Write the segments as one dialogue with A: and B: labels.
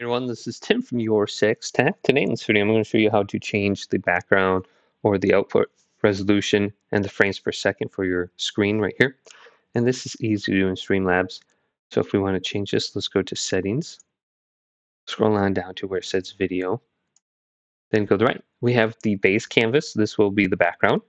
A: everyone, this is Tim from Your Six Tech. Today in this video, I'm going to show you how to change the background or the output resolution and the frames per second for your screen right here. And this is easy to do in Streamlabs. So if we want to change this, let's go to Settings, scroll on down to where it says Video, then go to the right. We have the base canvas. This will be the background.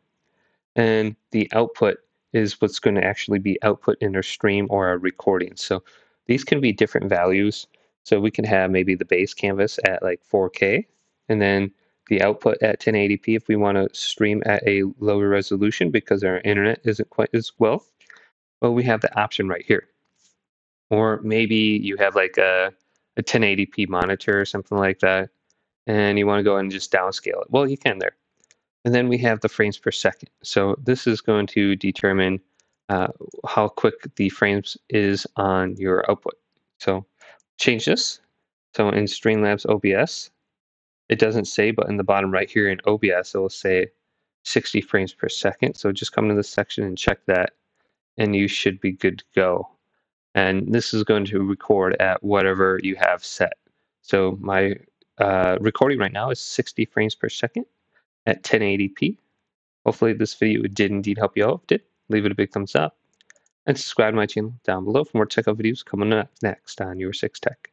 A: And the output is what's going to actually be output in our stream or our recording. So these can be different values. So we can have maybe the base canvas at like 4K and then the output at 1080p if we want to stream at a lower resolution because our internet isn't quite as well. Well, we have the option right here. Or maybe you have like a, a 1080p monitor or something like that, and you want to go and just downscale it. Well, you can there. And then we have the frames per second. So this is going to determine uh, how quick the frames is on your output. So change this. So in Streamlabs OBS, it doesn't say, but in the bottom right here in OBS, it will say 60 frames per second. So just come to this section and check that, and you should be good to go. And this is going to record at whatever you have set. So my uh, recording right now is 60 frames per second at 1080p. Hopefully this video did indeed help you out. If it did, leave it a big thumbs up and subscribe to my channel down below for more tech videos coming up next on Your Six Tech.